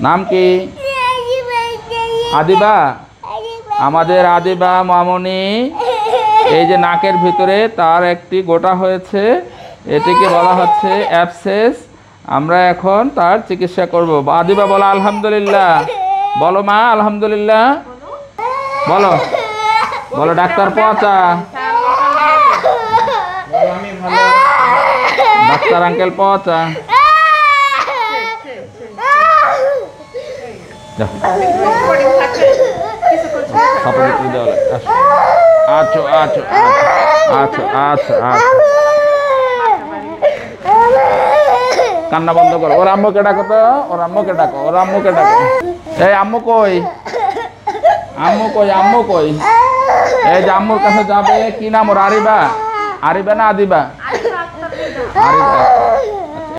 নাম কি? আদিবা। আমাদের আদিবা মামনি। এই যে নাকের ভিতরে তার একটি গোটা হয়েছে। এটিকে বলা হচ্ছে অ্যাপসেস আমরা এখন তার চিকিৎসা করব। আদিবা বলো আলহামদুলিল্লাহ। বলো মা আলহামদুলিল্লাহ। বলো। বলো ডাক্তার পচা। ডাক্তার আঙ্কেল পচা। কান্না বন্ধ করো। ওর আম্মুকে ডাকো তো। ওর আম্মুকে ডাকো। ওর আম্মুকে ডাকো। এই, আম্মু কই? আম্মু কই আম্মু কই? এই যে আম্মুর কাছে যাবে, কি নাম ওর? আরিবা? আরিবা না আদিবা? আরিবা।